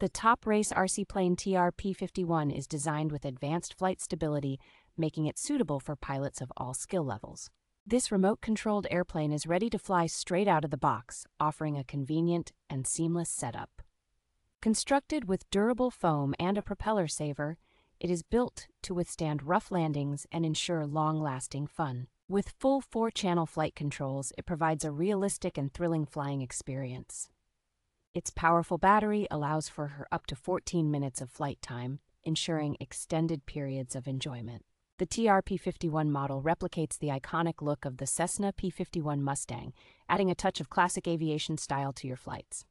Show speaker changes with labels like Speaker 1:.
Speaker 1: The top race RC plane TRP 51 is designed with advanced flight stability, making it suitable for pilots of all skill levels. This remote controlled airplane is ready to fly straight out of the box, offering a convenient and seamless setup. Constructed with durable foam and a propeller saver, it is built to withstand rough landings and ensure long lasting fun. With full four channel flight controls, it provides a realistic and thrilling flying experience. Its powerful battery allows for her up to 14 minutes of flight time, ensuring extended periods of enjoyment. The TRP 51 model replicates the iconic look of the Cessna P 51 Mustang, adding a touch of classic aviation style to your flights.